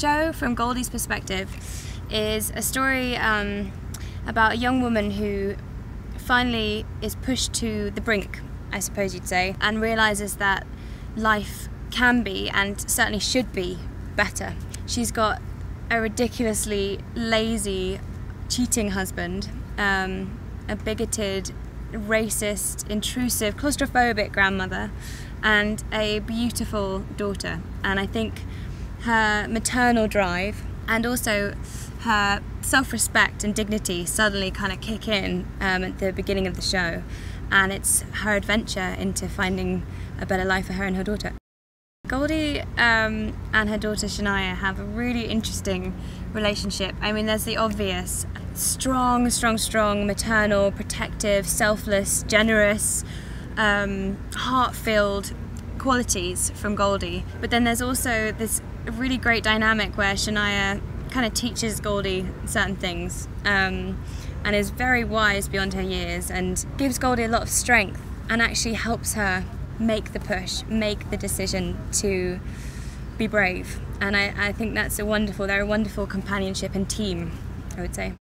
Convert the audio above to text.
show, from Goldie's perspective, is a story um, about a young woman who finally is pushed to the brink, I suppose you'd say, and realizes that life can be and certainly should be better. She's got a ridiculously lazy, cheating husband, um, a bigoted, racist, intrusive, claustrophobic grandmother, and a beautiful daughter. And I think her maternal drive and also her self respect and dignity suddenly kind of kick in um, at the beginning of the show. And it's her adventure into finding a better life for her and her daughter. Goldie um, and her daughter Shania have a really interesting relationship. I mean, there's the obvious strong, strong, strong, maternal, protective, selfless, generous, um, heart filled qualities from Goldie. But then there's also this really great dynamic where Shania kind of teaches Goldie certain things um, and is very wise beyond her years and gives Goldie a lot of strength and actually helps her make the push, make the decision to be brave. And I, I think that's a wonderful, they're a wonderful companionship and team, I would say.